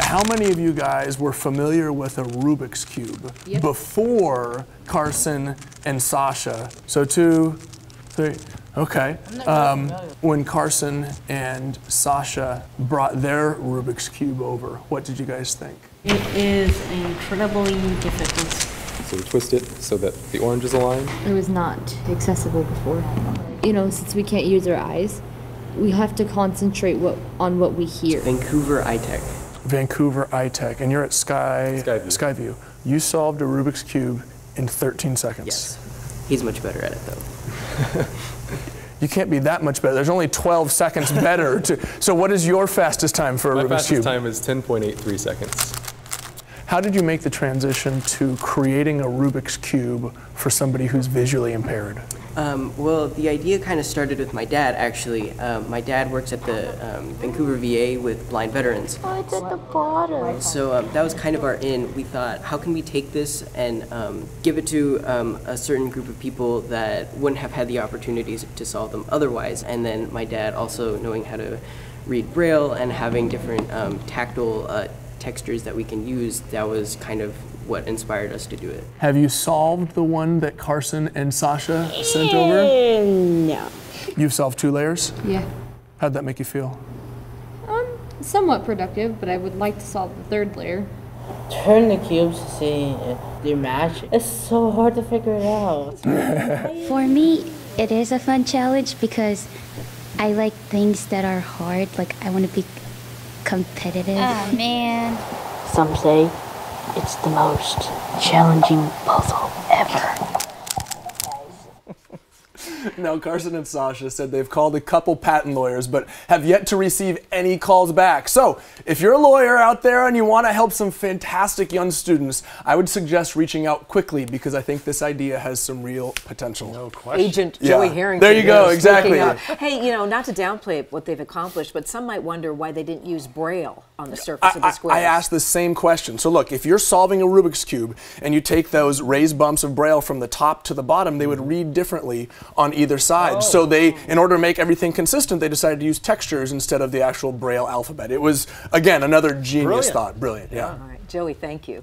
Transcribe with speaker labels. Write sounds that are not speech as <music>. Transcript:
Speaker 1: How many of you guys were familiar with a Rubik's Cube
Speaker 2: Yep.
Speaker 1: before Carson and Sasha? So two, three, okay. Um, when Carson and Sasha brought their Rubik's Cube over, what did you guys think?
Speaker 2: It is incredibly difficult.
Speaker 3: So we twist it so that the orange is aligned.
Speaker 4: It was not accessible before. You know, since we can't use our eyes, we have to concentrate what, on what we hear.
Speaker 5: Vancouver iTech.
Speaker 1: Vancouver iTech, and you're at Sky
Speaker 3: Skyview.
Speaker 1: Skyview. You solved a Rubik's Cube in 13 seconds.
Speaker 5: Yes. He's much better at it though. <laughs>
Speaker 1: You can't be that much better. There's only 12 seconds better. To, so, what is your fastest time for a
Speaker 3: My
Speaker 1: Rubik's
Speaker 3: fastest
Speaker 1: Cube?
Speaker 3: time is 10.83 seconds.
Speaker 1: How did you make the transition to creating a Rubik's Cube for somebody who's visually impaired?
Speaker 5: Um, well, the idea kind of started with my dad, actually. Um, my dad works at the um, Vancouver VA with blind veterans.
Speaker 4: Oh, it's at the bottom.
Speaker 5: So um, that was kind of our in. We thought, how can we take this and um, give it to um, a certain group of people that wouldn't have had the opportunities to solve them otherwise? And then my dad also knowing how to read Braille and having different um, tactile uh, textures that we can use, that was kind of what inspired us to do it.
Speaker 1: Have you solved the one that Carson and Sasha sent over?
Speaker 2: No.
Speaker 1: You've solved two layers?
Speaker 4: Yeah.
Speaker 1: How'd that make you feel?
Speaker 4: Um, somewhat productive, but I would like to solve the third layer.
Speaker 6: turn the cubes to see if they match. It's so hard to figure it out. <laughs>
Speaker 7: For me, it is a fun challenge because I like things that are hard. Like, I want to be competitive.
Speaker 8: Oh man.
Speaker 6: Some say it's the most challenging <laughs>
Speaker 1: Now, Carson and Sasha said they've called a couple patent lawyers, but have yet to receive any calls back. So, if you're a lawyer out there and you want to help some fantastic young students, I would suggest reaching out quickly because I think this idea has some real potential. No question.
Speaker 9: Agent
Speaker 1: Yeah.
Speaker 9: Joey Harrington.
Speaker 1: There you go, exactly.
Speaker 9: speaking up. Hey, you know, not to downplay what they've accomplished, but some might wonder why they didn't use Braille on the surface of the
Speaker 1: I,
Speaker 9: squares.
Speaker 1: I asked the same question. So look, if you're solving a Rubik's Cube and you take those raised bumps of Braille from the top to the bottom, they would read differently on either side. So they, oh. in order to make everything consistent, they decided to use textures instead of the actual Braille alphabet. It was, again, another genius
Speaker 9: Brilliant.
Speaker 1: thought. Brilliant, yeah.
Speaker 9: All right, Joey, thank you.